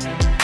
Bye.